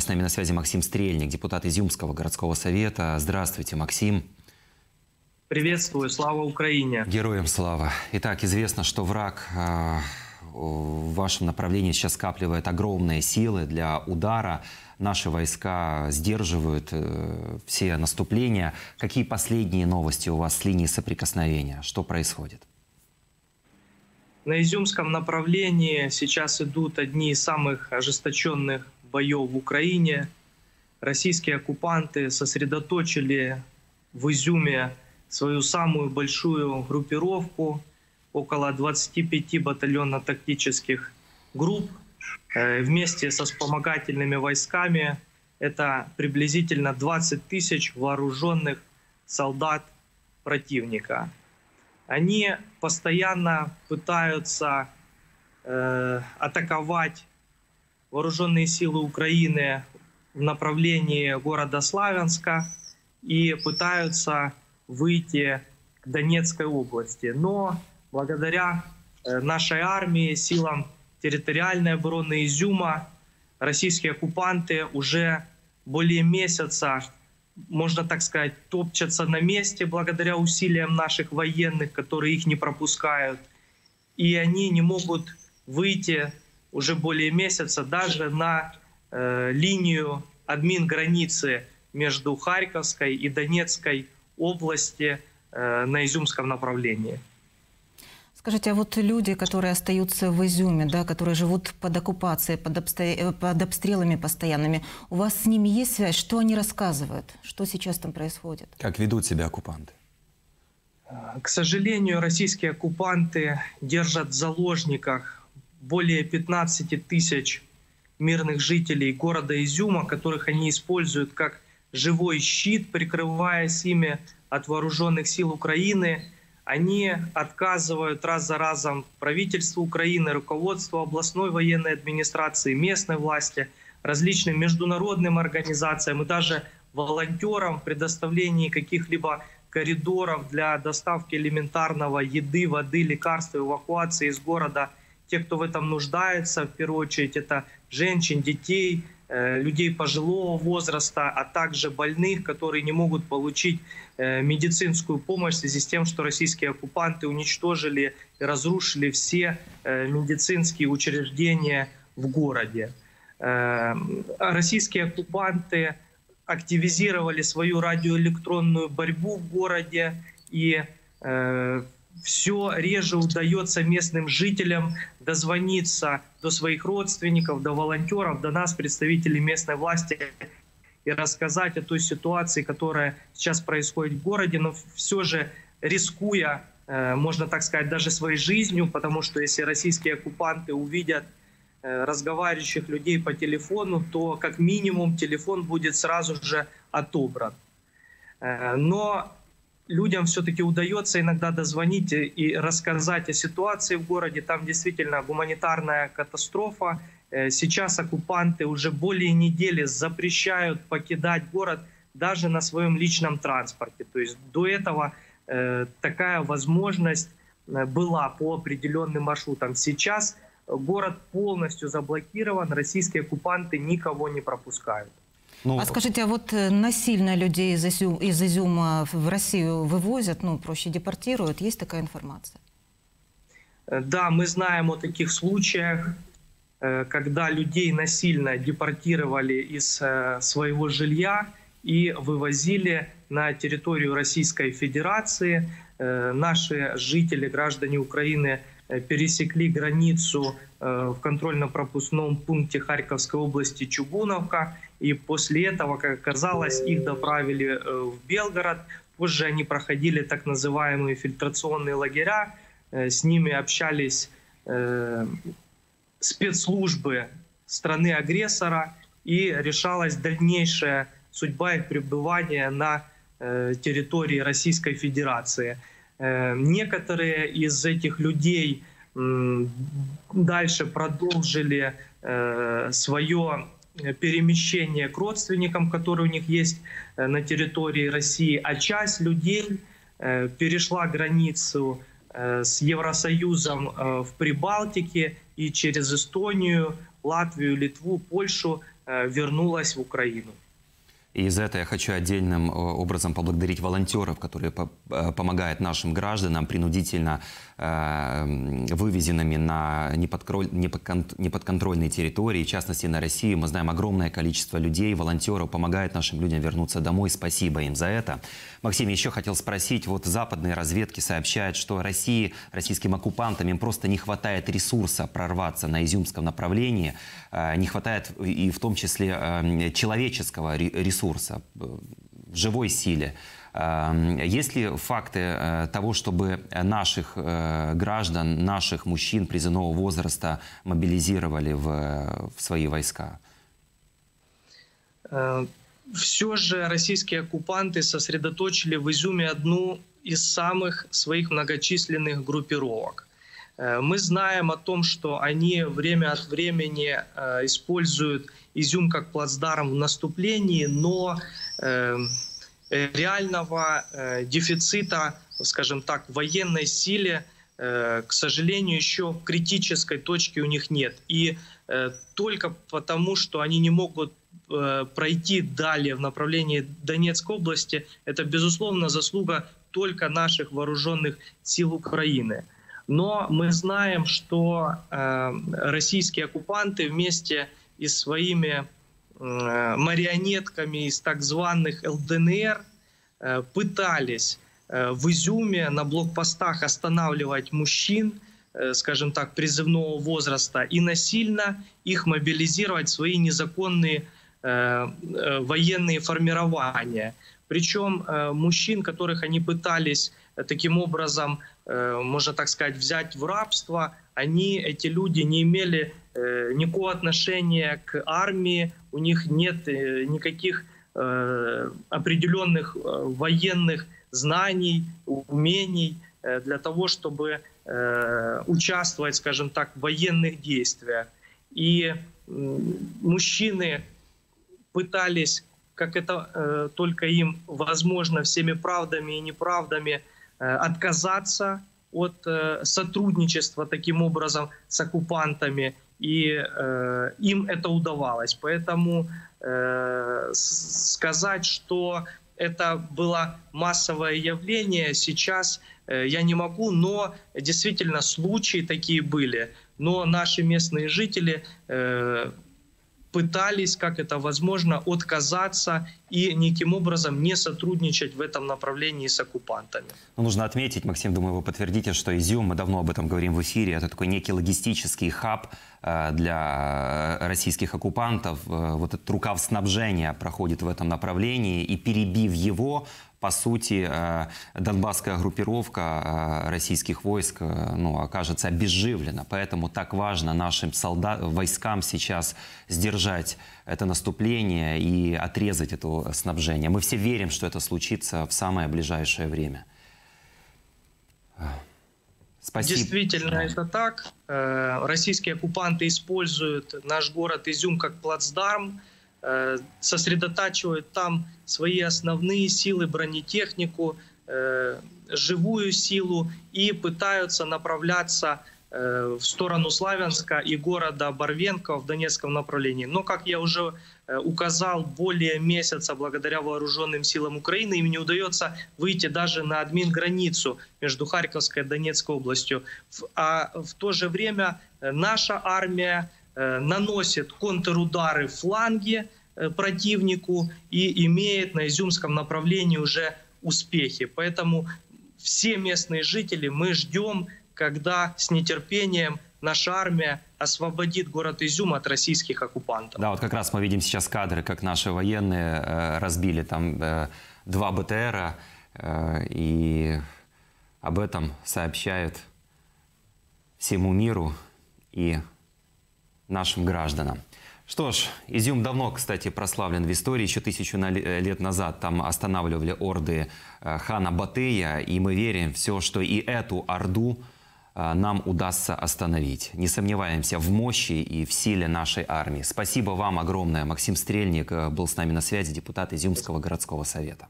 С нами на связи Максим Стрельник, депутат Изюмского городского совета. Здравствуйте, Максим. Приветствую, слава Украине. Героям слава. Итак, известно, что враг э, в вашем направлении сейчас скапливает огромные силы для удара. Наши войска сдерживают э, все наступления. Какие последние новости у вас с линии соприкосновения? Что происходит? На Изюмском направлении сейчас идут одни из самых ожесточенных боев в Украине. Российские оккупанты сосредоточили в Изюме свою самую большую группировку, около 25 батальонно-тактических групп, э, вместе со вспомогательными войсками. Это приблизительно 20 тысяч вооруженных солдат противника. Они постоянно пытаются э, атаковать вооруженные силы Украины в направлении города Славянска и пытаются выйти к Донецкой области. Но благодаря э, нашей армии, силам территориальной обороны Изюма, российские оккупанты уже более месяца, можно так сказать, топчатся на месте благодаря усилиям наших военных, которые их не пропускают. И они не могут выйти уже более месяца даже на э, линию админ границы между Харьковской и Донецкой области э, на Изюмском направлении. Скажите, а вот люди, которые остаются в Изюме, да, которые живут под оккупацией, под, обсто... Э, под обстрелами постоянными, у вас с ними есть связь? Что они рассказывают? Что сейчас там происходит? Как ведут себя оккупанты? К сожалению, российские оккупанты держат в заложниках более 15 тысяч мирных жителей города Изюма, которых они используют как живой щит, прикрываясь ими от вооруженных сил Украины. Они отказывают раз за разом правительству Украины, руководству областной военной администрации, местной власти, различным международным организациям и даже волонтерам в предоставлении каких-либо коридоров для доставки элементарного еды, воды, лекарств, эвакуации из города. Те, кто в этом нуждается, в первую очередь, это женщин, детей, Э, людей пожилого возраста, а также больных, которые не могут получить э, медицинскую помощь в связи с тем, что российские оккупанты уничтожили и разрушили все э, медицинские учреждения в городе. Российские оккупанты активизировали свою радиоэлектронную борьбу в городе и все реже удается местным жителям дозвониться до своих родственников, до волонтеров, до нас, представителей местной власти, и рассказать о той ситуации, которая сейчас происходит в городе, но все же рискуя, э, можно так сказать, даже своей жизнью, потому что если российские оккупанты увидят э, разговаривающих людей по телефону, то как минимум телефон будет сразу же отобран. Э, но людям все-таки удается иногда дозвонить и рассказать о ситуации в городе. Там действительно гуманитарная катастрофа. Э, сейчас оккупанты уже более недели запрещают покидать город даже на своем личном транспорте. То есть до этого э, такая возможность э, была по определенным маршрутам. Сейчас город полностью заблокирован, российские оккупанты никого не пропускают. Ну, а скажите, а вот э, насильно людей из, Изюм, из Изюма в Россию вывозят, ну, проще депортируют? Есть такая информация? Э, да, мы знаем о таких случаях, э, когда людей насильно депортировали из своего жилья и вывозили на территорию Российской Федерации. Наши жители, граждане Украины, пересекли границу в контрольно-пропускном пункте Харьковской области Чугуновка – и после этого, как оказалось, их доправили э, в Белгород. Позже они проходили так называемые фильтрационные лагеря. Э, с ними общались э, спецслужбы страны-агрессора и решалась дальнейшая судьба их пребывания на территории Российской Федерации. Некоторые из этих людей дальше продолжили свое Э, перемещение к родственникам, которые у них есть э, на территории России, а часть людей э, перешла границу с Евросоюзом в Прибалтике и через Эстонию, Латвию, Литву, Польшу вернулась в Украину. И из этого я хочу отдельным образом поблагодарить волонтеров, которые помогают нашим гражданам принудительно Э, вывезенными на неподконтрольные территории, в частности на Россию. Мы знаем огромное количество людей, волонтеров помогает нашим людям вернуться домой. Спасибо им за это. Максим, еще хотел спросить, вот западные разведки сообщают, что России, российским оккупантам им просто не хватает ресурса прорваться на изюмском направлении, э, не хватает и в том числе э, человеческого ресурса в живой силе. Эм, есть ли факты э, того, чтобы наших э, граждан, наших мужчин призывного возраста мобилизировали в, в свои войска? Э, Все же российские оккупанты сосредоточили в Изюме одну из самых своих многочисленных группировок. Мы знаем о том, что они время от времени используют Изюм как плацдарм в наступлении, но эм, реального э, дефицита, скажем так, военной силе, э, к сожалению, еще критической точки у них нет. И э, только потому, что они не могут пройти далее в направлении Донецкой области, это, безусловно, заслуга только наших вооруженных сил Украины. Но мы знаем, что российские оккупанты вместе и своими Э, марионетками из так званых ЛДНР э, пытались э, в Изюме на блокпостах останавливать мужчин, скажем так, призывного возраста и насильно их мобилизировать в свои незаконные военные формирования. Причем мужчин, которых они пытались таким образом, можно так сказать, взять в рабство, они, эти люди, не имели Э, никакого отношения к армии, у них нет э, никаких э, определенных военных знаний, умений для того, чтобы участвовать, скажем так, в военных действиях. И мужчины пытались, как это только им возможно, всеми правдами и неправдами отказаться от сотрудничества таким образом с оккупантами и э, им это удавалось. Поэтому э, сказать, что это было массовое явление, сейчас э, я не могу, но действительно случаи такие были. Но наши местные жители э, пытались, как это возможно, отказаться и никаким образом не сотрудничать в этом направлении с оккупантами. Ну, нужно отметить, Максим, думаю, вы подтвердите, что Изюм, мы давно об этом говорим в эфире, это такой некий логистический хаб э, для российских оккупантов. Э, вот этот рукав снабжения проходит в этом направлении, и перебив его, по сути, э, донбасская группировка э, российских войск э, ну, окажется обезживлена. Поэтому так важно нашим солдат, войскам сейчас сдержать это наступление и отрезать это снабжение. Мы все верим, что это случится в самое ближайшее время. Спасибо. Действительно, это так. Российские оккупанты используют наш город Изюм как плацдарм сосредотачивают там свои основные силы, бронетехнику, э, живую силу и пытаются направляться э, в сторону Славянска и города Барвенко в Донецком направлении. Но, как я уже указал, более месяца благодаря вооруженным силам Украины им не удается выйти даже на админ-границу между Харьковской и Донецкой областью. А в то же время наша армия Э, наносит контрудары в фланге э, противнику и имеет на Изюмском направлении уже успехи. Поэтому все местные жители мы ждем, когда с нетерпением наша армия освободит город Изюм от российских оккупантов. Да, вот как раз мы видим сейчас кадры, как наши военные э, разбили там э, два БТРа, э, и об этом сообщают всему миру и нашим гражданам. Что ж, Изюм давно, кстати, прославлен в истории. Еще тысячу э, лет назад там останавливали орды э, хана Батыя. И мы верим все, что и эту орду э, нам удастся остановить. Не сомневаемся в мощи и в силе нашей армии. Спасибо вам огромное. Максим Стрельник был с нами на связи, депутат Изюмского городского совета.